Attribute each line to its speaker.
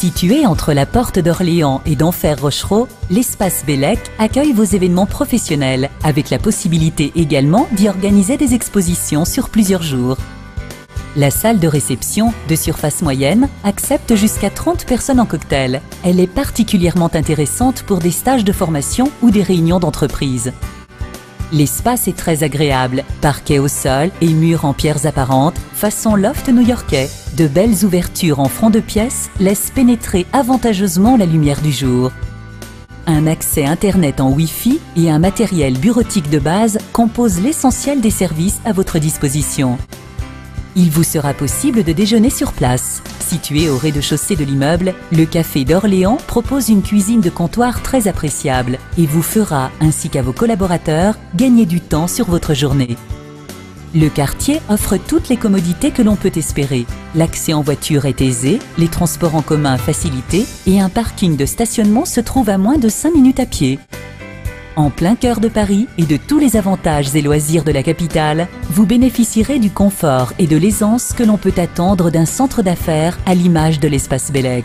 Speaker 1: Situé entre la porte d'Orléans et d'Enfer Rochereau, l'espace Bellec accueille vos événements professionnels, avec la possibilité également d'y organiser des expositions sur plusieurs jours. La salle de réception, de surface moyenne, accepte jusqu'à 30 personnes en cocktail. Elle est particulièrement intéressante pour des stages de formation ou des réunions d'entreprise. L'espace est très agréable, parquet au sol et murs en pierres apparentes, façon loft new-yorkais. De belles ouvertures en front de pièce laissent pénétrer avantageusement la lumière du jour. Un accès Internet en Wi-Fi et un matériel bureautique de base composent l'essentiel des services à votre disposition. Il vous sera possible de déjeuner sur place. Situé au rez-de-chaussée de l'immeuble, le Café d'Orléans propose une cuisine de comptoir très appréciable et vous fera, ainsi qu'à vos collaborateurs, gagner du temps sur votre journée. Le quartier offre toutes les commodités que l'on peut espérer. L'accès en voiture est aisé, les transports en commun facilités et un parking de stationnement se trouve à moins de 5 minutes à pied. En plein cœur de Paris et de tous les avantages et loisirs de la capitale, vous bénéficierez du confort et de l'aisance que l'on peut attendre d'un centre d'affaires à l'image de l'espace Bellec.